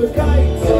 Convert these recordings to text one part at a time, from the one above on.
the kites.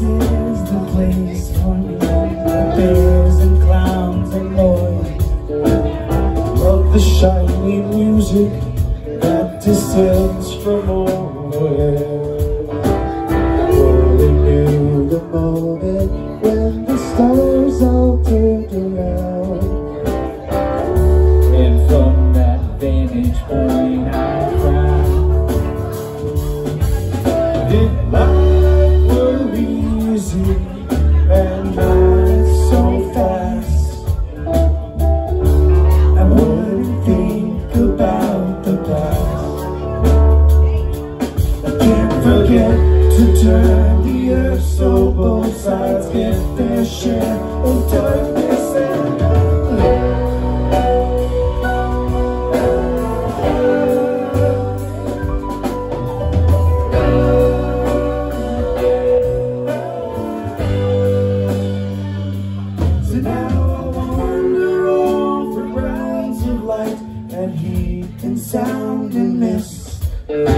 is the place for me. Bears and clowns and noise Love the shiny music that disturbs sound and miss.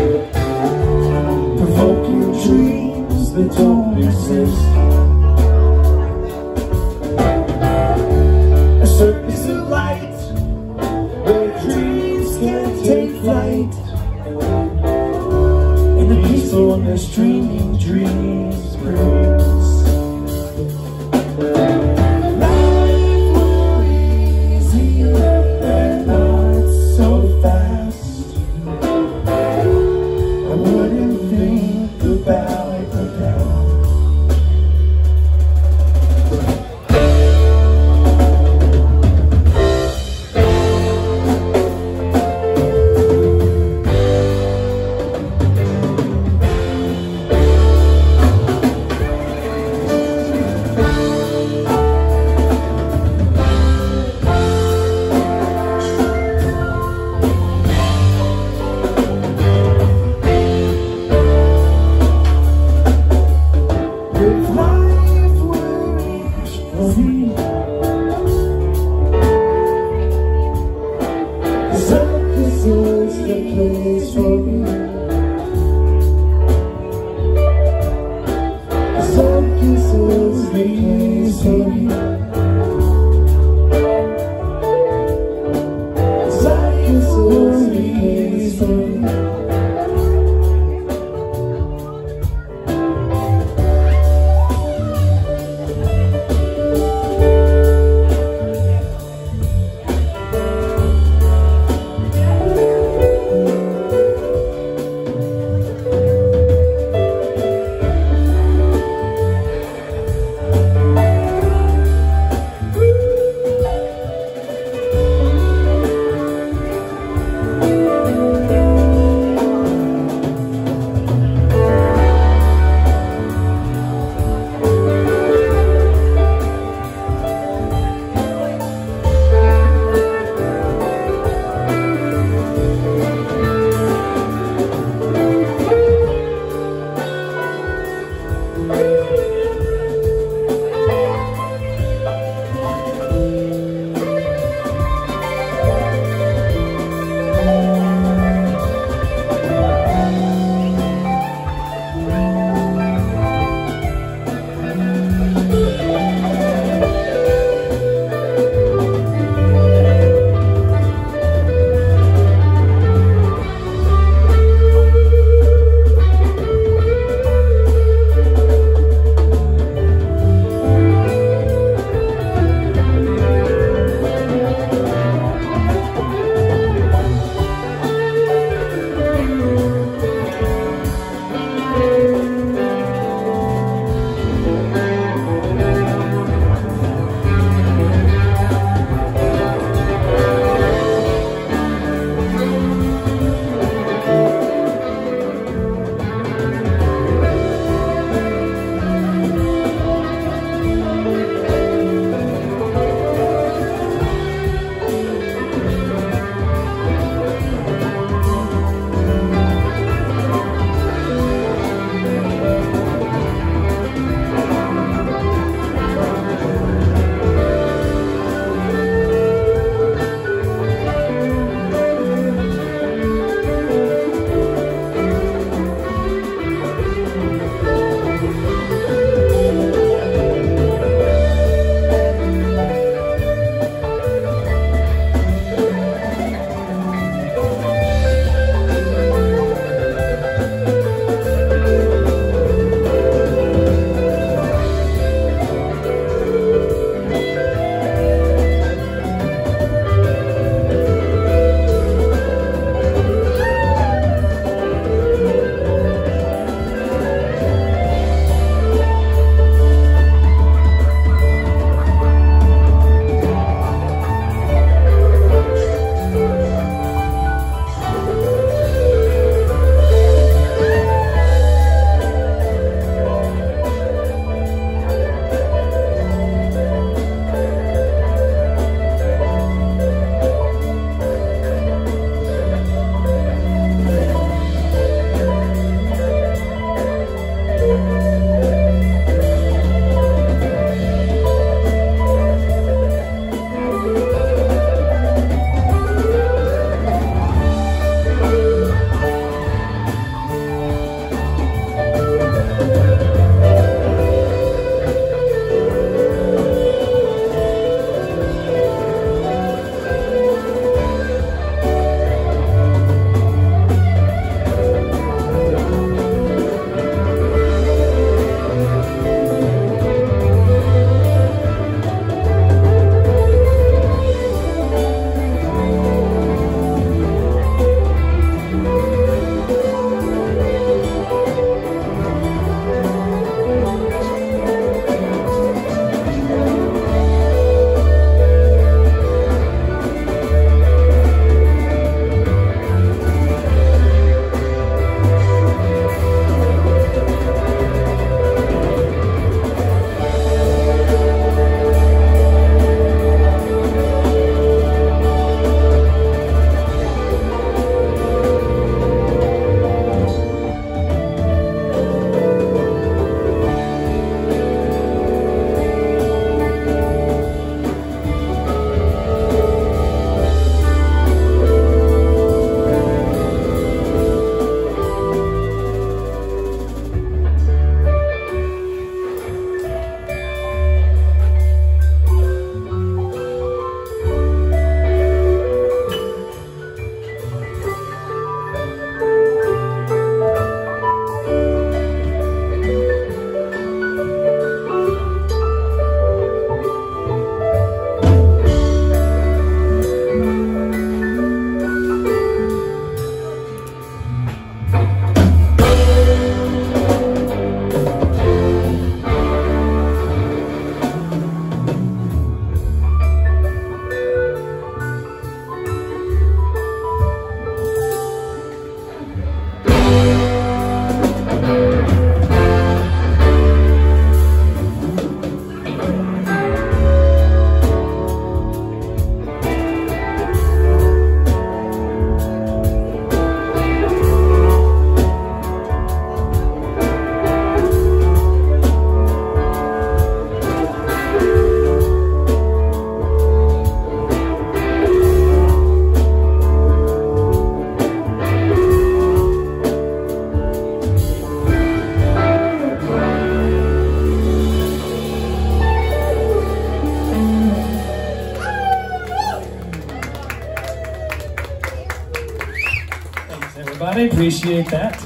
Appreciate that.